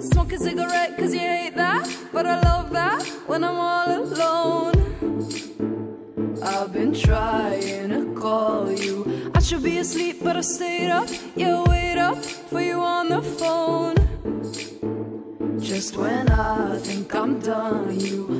Smoke a cigarette cause you hate that But I love that when I'm all alone. I've been trying to call you. I should be asleep but I stayed up. Yeah, wait up for you on the phone. Just when I think I'm done you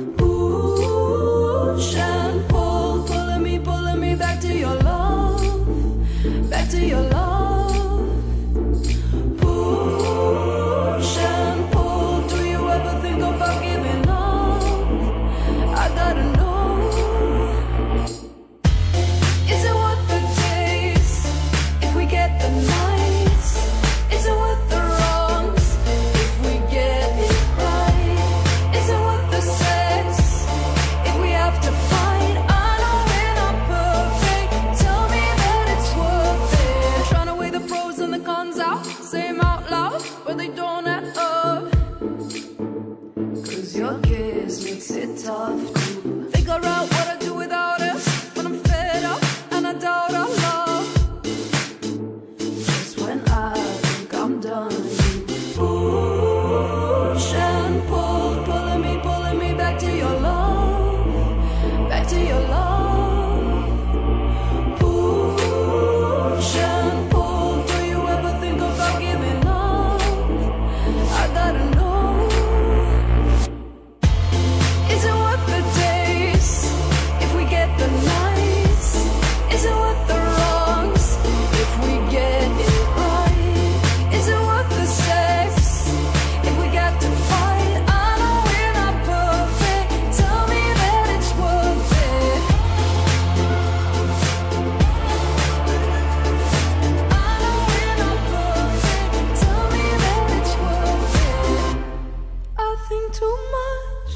too much.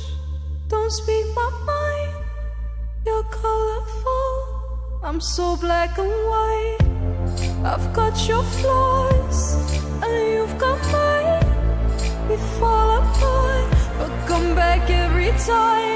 Don't speak my mind. You're colorful. I'm so black and white. I've got your flaws, and you've got mine. We fall apart, but come back every time.